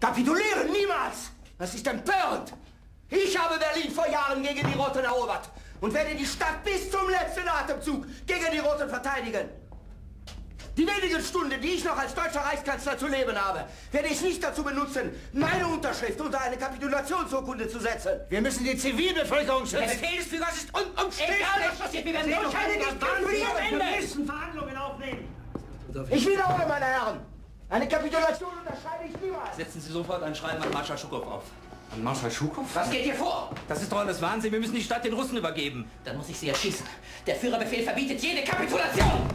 Kapitulieren niemals! Das ist empörend! Ich habe Berlin vor Jahren gegen die Roten erobert und werde die Stadt bis zum letzten Atemzug gegen die Roten verteidigen. Die wenigen Stunden, die ich noch als deutscher Reichskanzler zu leben habe, werde ich nicht dazu benutzen, meine Unterschrift unter eine Kapitulationsurkunde zu setzen. Wir müssen die Zivilbevölkerung schützen. Befehl ist un umständlich. Egal, was passiert, wir werden müssen Verhandlungen aufnehmen. Ich wiederhole, meine Herren, eine Kapitulation unterschreibe ich niemals. Setzen Sie sofort ein Schreiben an Marschall Schukow auf. An Marschall Schukow? Was geht hier vor? Das ist doch alles Wahnsinn. Wir müssen die Stadt den Russen übergeben. Dann muss ich Sie erschießen. Der Führerbefehl verbietet jede Kapitulation.